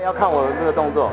要看我的这个动作。